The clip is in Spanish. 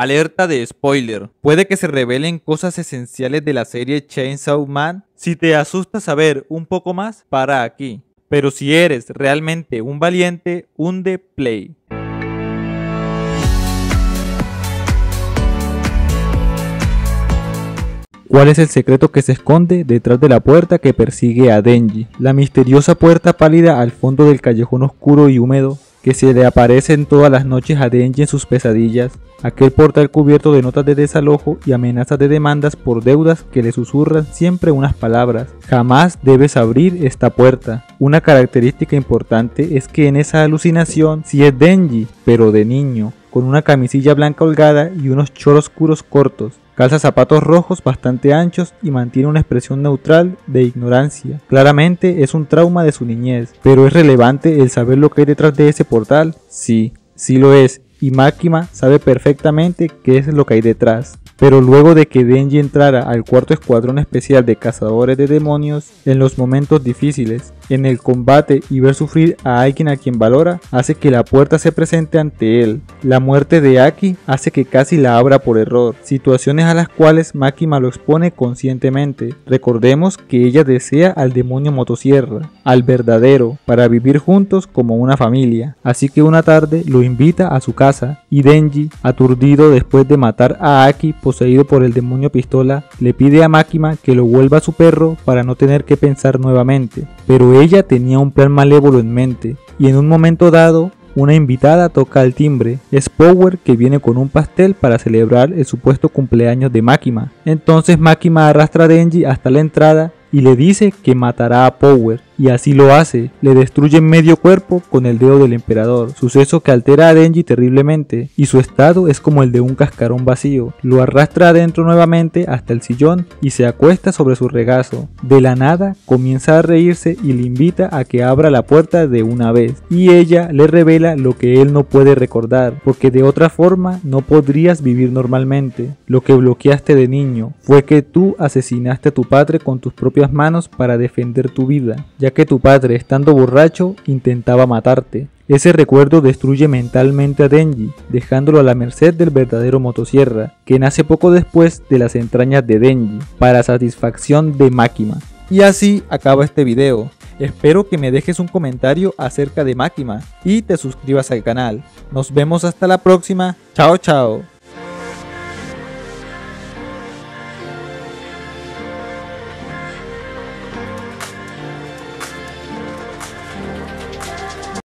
Alerta de spoiler. Puede que se revelen cosas esenciales de la serie Chainsaw Man. Si te asusta saber un poco más, para aquí. Pero si eres realmente un valiente, hunde play. ¿Cuál es el secreto que se esconde detrás de la puerta que persigue a Denji? La misteriosa puerta pálida al fondo del callejón oscuro y húmedo que se le aparecen todas las noches a Denji en sus pesadillas, aquel portal cubierto de notas de desalojo y amenazas de demandas por deudas que le susurran siempre unas palabras. Jamás debes abrir esta puerta. Una característica importante es que en esa alucinación sí es Denji, pero de niño, con una camisilla blanca holgada y unos choros oscuros cortos. Calza zapatos rojos bastante anchos y mantiene una expresión neutral de ignorancia. Claramente es un trauma de su niñez, pero es relevante el saber lo que hay detrás de ese portal. Sí, sí lo es, y Makima sabe perfectamente qué es lo que hay detrás. Pero luego de que Denji entrara al cuarto escuadrón especial de cazadores de demonios, en los momentos difíciles, en el combate y ver sufrir a alguien a quien valora hace que la puerta se presente ante él. La muerte de Aki hace que casi la abra por error, situaciones a las cuales Makima lo expone conscientemente. Recordemos que ella desea al demonio motosierra, al verdadero, para vivir juntos como una familia. Así que una tarde lo invita a su casa y Denji, aturdido después de matar a Aki poseído por el demonio pistola, le pide a Makima que lo vuelva a su perro para no tener que pensar nuevamente. Pero ella tenía un plan malévolo en mente, y en un momento dado, una invitada toca el timbre. Es Power que viene con un pastel para celebrar el supuesto cumpleaños de Makima. Entonces Makima arrastra a Denji hasta la entrada y le dice que matará a Power, y así lo hace, le destruye medio cuerpo con el dedo del emperador, suceso que altera a Denji terriblemente, y su estado es como el de un cascarón vacío, lo arrastra adentro nuevamente hasta el sillón y se acuesta sobre su regazo, de la nada comienza a reírse y le invita a que abra la puerta de una vez, y ella le revela lo que él no puede recordar, porque de otra forma no podrías vivir normalmente, lo que bloqueaste de niño fue que tú asesinaste a tu padre con tus propias manos para defender tu vida, que tu padre, estando borracho, intentaba matarte. Ese recuerdo destruye mentalmente a Denji, dejándolo a la merced del verdadero motosierra, que nace poco después de las entrañas de Denji, para satisfacción de Makima. Y así acaba este video. Espero que me dejes un comentario acerca de Makima y te suscribas al canal. Nos vemos hasta la próxima. Chao chao.